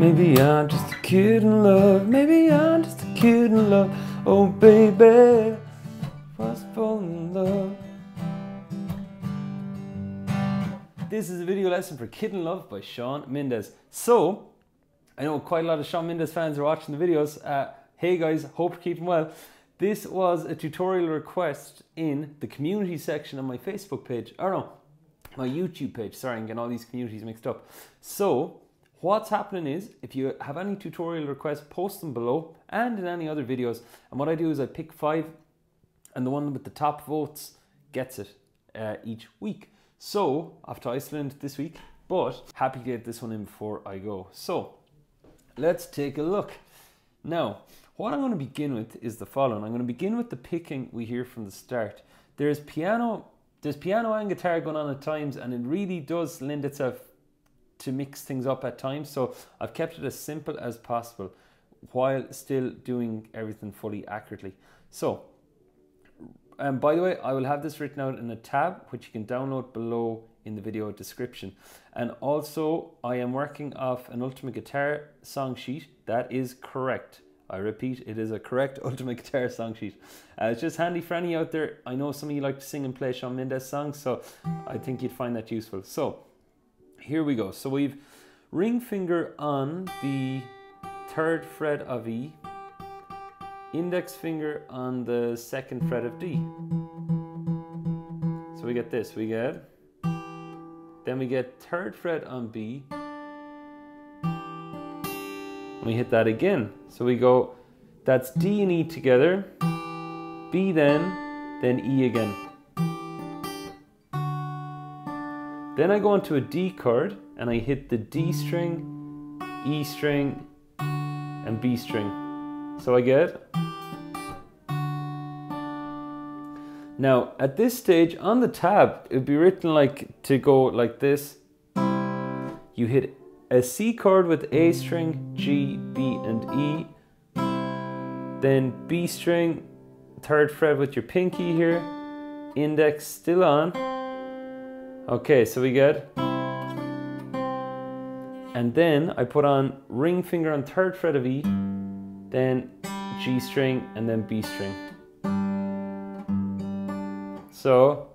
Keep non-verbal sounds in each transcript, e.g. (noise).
Maybe I'm just a kid in love. Maybe I'm just a kid in love. Oh, baby, was falling in love. This is a video lesson for Kid in Love by Shawn Mendes. So, I know quite a lot of Shawn Mendes fans are watching the videos. Uh, hey guys, hope you're keeping well. This was a tutorial request in the community section on my Facebook page, or no, my YouTube page. Sorry, I'm getting all these communities mixed up. So, what's happening is if you have any tutorial requests, post them below and in any other videos. And what I do is I pick five, and the one with the top votes gets it uh, each week. So, off to Iceland this week, but happy to get this one in before I go. So, let's take a look. Now, what I'm going to begin with is the following. I'm going to begin with the picking we hear from the start. There's piano, there's piano and guitar going on at times, and it really does lend itself to mix things up at times. So I've kept it as simple as possible while still doing everything fully accurately. So, um, by the way, I will have this written out in a tab which you can download below in the video description. And also, I am working off an Ultimate Guitar song sheet that is correct. I repeat, it is a correct (laughs) Ultimate Guitar song sheet. Uh, it's just handy for any out there. I know some of you like to sing and play Shawn Mendes songs, so I think you'd find that useful. So here we go. So we've ring finger on the third fret of E, index finger on the second fret of D. So we get this, we get, then we get third fret on B, we hit that again. So we go, that's D and E together, B then, then E again. Then I go into a D chord and I hit the D string, E string, and B string. So I get. Now at this stage on the tab, it'd be written like to go like this. You hit a C chord with A string, G, B, and E. Then B string, third fret with your pinky here. Index still on. Okay, so we get. And then I put on ring finger on third fret of E, then G string, and then B string. So,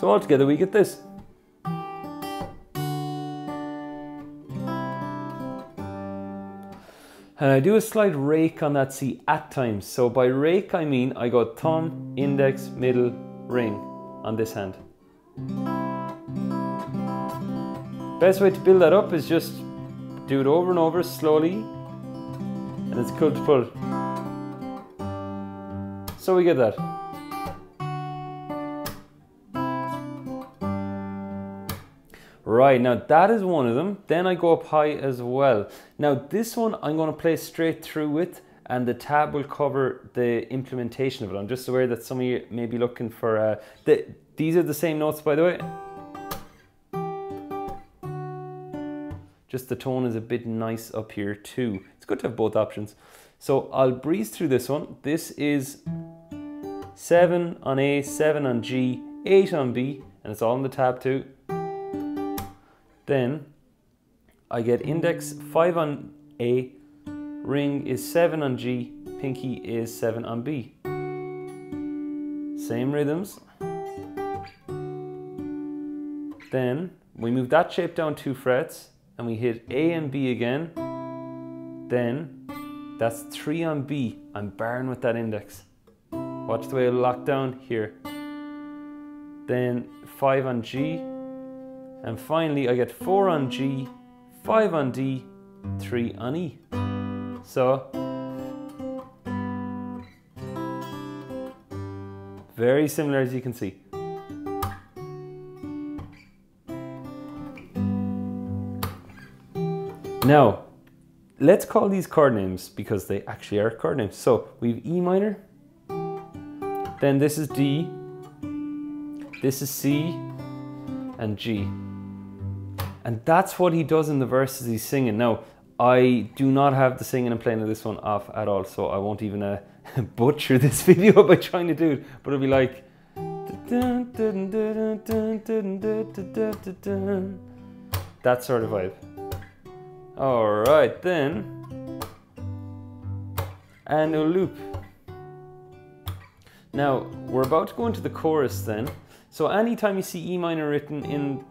so altogether we get this. And I do a slight rake on that C at times. So by rake, I mean I go thumb, index, middle, ring on this hand. Best way to build that up is just do it over and over slowly and it's cool to pull. So we get that. Right, now that is one of them. Then I go up high as well. Now this one I'm going to play straight through with and the tab will cover the implementation of it. I'm just aware that some of you may be looking for, uh, the, these are the same notes by the way. Just the tone is a bit nice up here too. It's good to have both options. So I'll breeze through this one. This is 7 on A, 7 on G, 8 on B, and it's all in the tab too. Then I get index 5 on A, ring is 7 on G, pinky is 7 on B. Same rhythms. Then we move that shape down two frets and we hit A and B again. Then that's 3 on B. I'm barring with that index. Watch the way it'll lock down here. Then 5 on G, and finally, I get 4 on G, 5 on D, 3 on E. So, very similar as you can see. Now, let's call these chord names because they actually are chord names. So, we have E minor, then this is D, this is C, and G. And that's what he does in the verses he's singing. Now, I do not have the singing and playing of this one off at all, so I won't even uh, (laughs) butcher this (laughs) video by trying to do it, but it'll be like. That sort of vibe. All right, then. And a loop. Now, we're about to go into the chorus then. So anytime you see E minor written in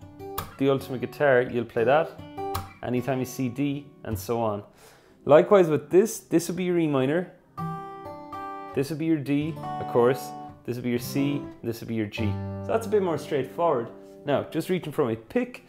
the ultimate guitar, you'll play that. Anytime you see D, and so on. Likewise with this, this would be your E minor. This would be your D, of course. This would be your C, this would be your G. So that's a bit more straightforward. Now, just reaching for my pick.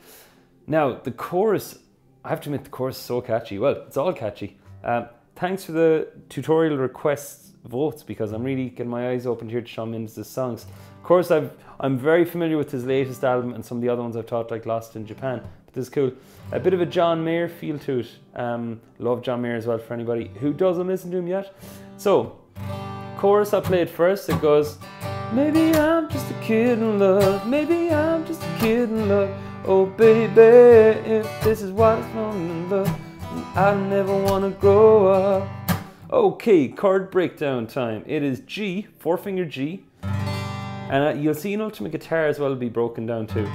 Now, the chorus, I have to admit the chorus is so catchy. Well, it's all catchy. Um, thanks for the tutorial requests votes because I'm really getting my eyes open here to Shawn Mendes' songs. Of course, I've, I'm very familiar with his latest album and some of the other ones I've taught, like Lost in Japan. This is cool. A bit of a John Mayer feel to it. Um, love John Mayer as well for anybody who doesn't listen to him yet. So, chorus I played first. It goes, Maybe I'm just a kid in love. Maybe I'm just a kid in love. Oh baby, if this is what it's known to love, I never wanna grow up. Okay, chord breakdown time. It is G, four finger G, and uh, you'll see an ultimate guitar as well be broken down too.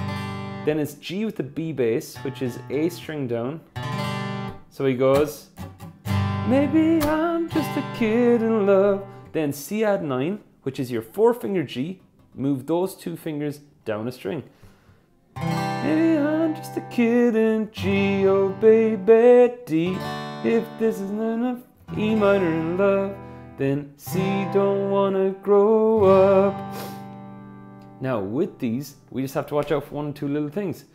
Then it's G with the B bass, which is A string down. So he goes, maybe I'm just a kid in love. Then C add nine, which is your four finger G. Move those two fingers down a string. Maybe I'm just a kid in G, oh baby D. If this isn't enough E minor in love, then C don't wanna grow up. Now with these, we just have to watch out for one or two little things.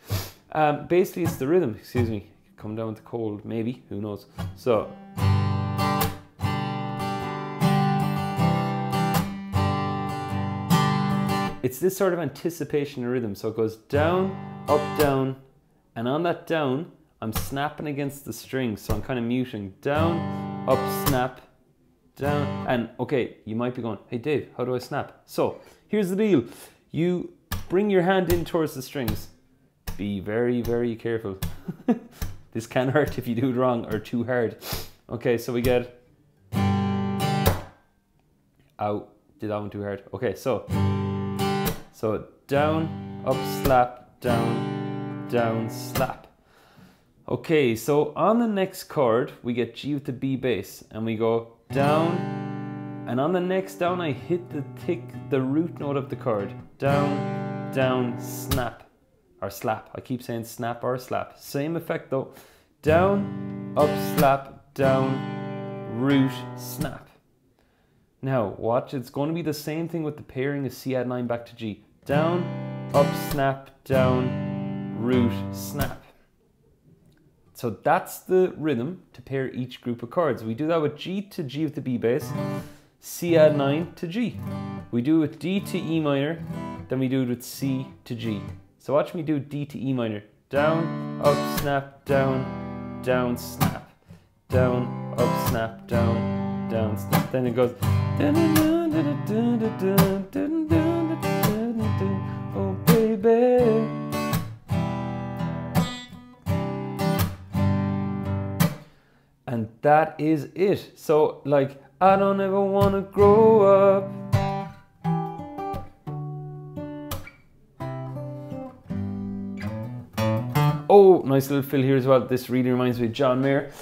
Um, basically, it's the rhythm. Excuse me, come down with the cold, maybe. Who knows? So. It's this sort of anticipation rhythm. So it goes down, up, down, and on that down, I'm snapping against the string. So I'm kind of muting down, up, snap, down. And okay, you might be going, hey Dave, how do I snap? So here's the deal. You bring your hand in towards the strings. Be very, very careful. (laughs) this can hurt if you do it wrong or too hard. Okay, so we get, out, did that one too hard. Okay, so so down, up, slap, down, down, slap. Okay, so on the next chord, we get G with the B bass, and we go down, and on the next down, I hit the tick, the root note of the chord. Down, down, snap, or slap. I keep saying snap or slap. Same effect though. Down, up, slap, down, root, snap. Now, watch, it's going to be the same thing with the pairing of C add 9 back to G down, up, snap, down, root, snap. So that's the rhythm to pair each group of chords. We do that with G to G with the B bass, C add 9 to G. We do it with D to E minor, then we do it with C to G. So watch me do D to E minor. Down, up, snap, down, down, snap, down, up, snap, down, down, snap. Then it goes. Oh, baby. And that is it. So, like, I don't ever want to grow up. Oh, nice little fill here as well. This really reminds me of John Mayer.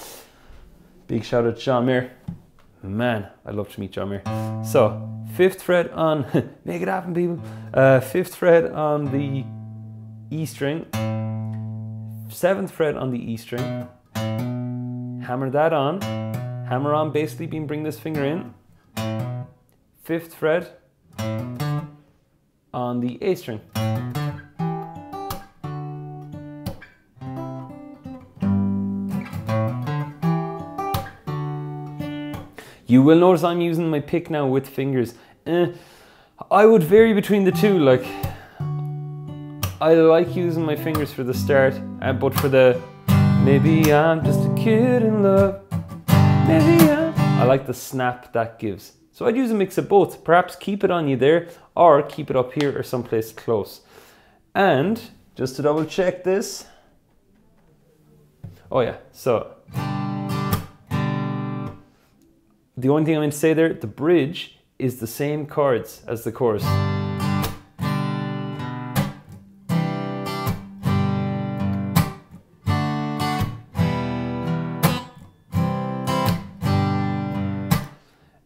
Big shout out to John Mayer. Man, I'd love to meet John Mayer. So, fifth fret on, (laughs) make it happen, people. Uh, fifth fret on the E string, seventh fret on the E string. Hammer that on. Hammer on, basically being bring this finger in. Fifth fret on the A string. You will notice I'm using my pick now with fingers. Eh, I would vary between the two. Like, I like using my fingers for the start, uh, but for the maybe I'm just a kid in love. I like the snap that gives. So I'd use a mix of both. Perhaps keep it on you there, or keep it up here or someplace close. And just to double check this. Oh yeah, so The only thing I'm going to say there, the bridge is the same chords as the chorus.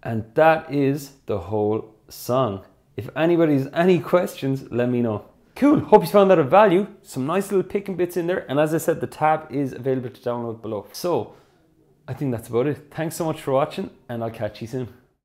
And that is the whole song. If anybody has any questions, let me know. Cool, hope you found that of value. Some nice little picking bits in there. And as I said, the tab is available to download below. So I think that's about it. Thanks so much for watching and I'll catch you soon.